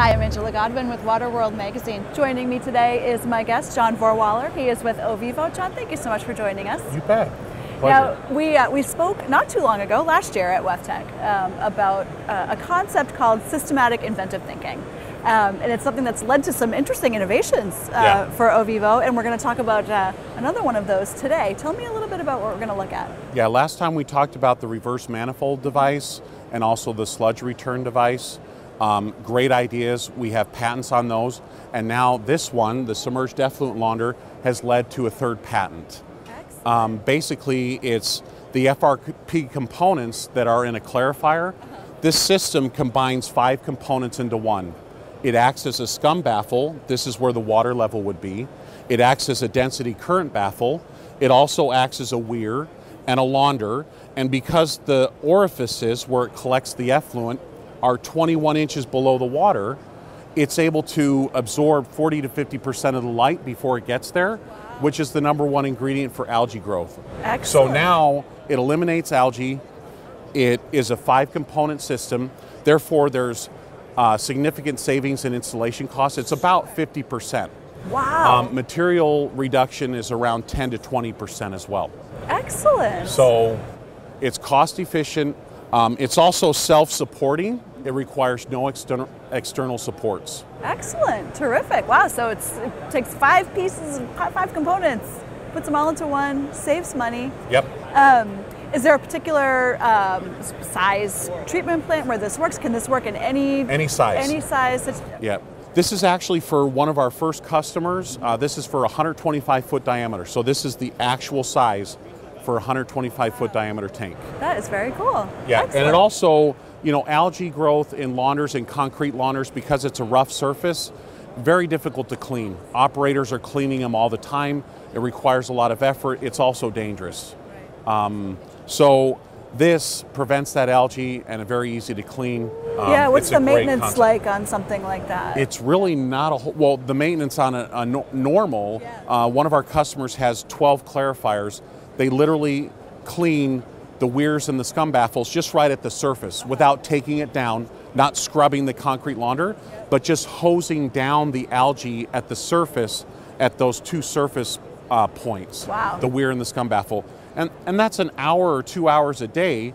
Hi, I'm Angela Godwin with Water World Magazine. Joining me today is my guest, John Vorwaller. He is with Ovivo. John, thank you so much for joining us. You bet. Pleasure. Now, we, uh, we spoke not too long ago, last year at WEFTEC, um, about uh, a concept called systematic inventive thinking. Um, and it's something that's led to some interesting innovations uh, yeah. for Ovivo, and we're going to talk about uh, another one of those today. Tell me a little bit about what we're going to look at. Yeah, last time we talked about the reverse manifold device and also the sludge return device. Um, great ideas. We have patents on those. And now this one, the submerged effluent launder, has led to a third patent. Um, basically, it's the FRP components that are in a clarifier. Uh-huh. This system combines five components into one. It acts as a scum baffle. This is where the water level would be. It acts as a density current baffle. It also acts as a weir and a launder. And because the orifices where it collects the effluent are 21 inches below the water, it's able to absorb 40 to 50% of the light before it gets there, which is the number one ingredient for algae growth. Excellent. So now it eliminates algae. It is a five component system. Therefore, there's uh, significant savings in installation costs. It's about 50%. Wow. Um, material reduction is around 10 to 20% as well. Excellent. So it's cost efficient. Um, it's also self supporting. It requires no external, external supports. Excellent. Terrific. Wow. So it takes five pieces, five components, puts them all into one, saves money. Yep. Um, is there a particular um, size treatment plant where this works? Can this work in any any size? Any size. Yeah. This is actually for one of our first customers. Uh, this is for 125 foot diameter. So this is the actual size for a 125 foot diameter tank. That is very cool. Yeah, Excellent. and it also, you know, algae growth in launders and concrete launders because it's a rough surface, very difficult to clean. Operators are cleaning them all the time. It requires a lot of effort. It's also dangerous. Um, so this prevents that algae and a very easy to clean. Um, yeah, what's the maintenance like on something like that? It's really not a whole, well, the maintenance on a, a no, normal, yeah. uh, one of our customers has 12 clarifiers. They literally clean the weirs and the scum baffles just right at the surface without taking it down, not scrubbing the concrete launder, but just hosing down the algae at the surface at those two surface uh, points. Wow. The weir and the scum baffle. And, and that's an hour or two hours a day,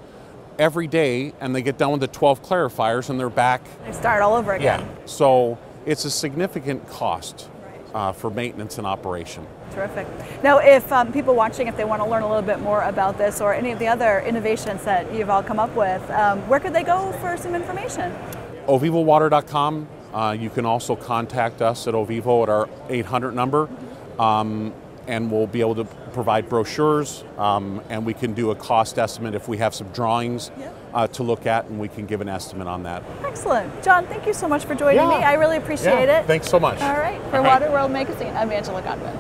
every day, and they get done with the 12 clarifiers and they're back. They start all over again. Yeah. So it's a significant cost uh, for maintenance and operation. Terrific. Now, if um, people watching, if they want to learn a little bit more about this or any of the other innovations that you've all come up with, um, where could they go for some information? Ovivowater.com. Uh, you can also contact us at Ovivo at our 800 number. Um, and we'll be able to provide brochures um, and we can do a cost estimate if we have some drawings uh, to look at and we can give an estimate on that. Excellent. John, thank you so much for joining yeah. me. I really appreciate yeah. it. Thanks so much. All right. For All right. Water World Magazine, I'm Angela Godwin.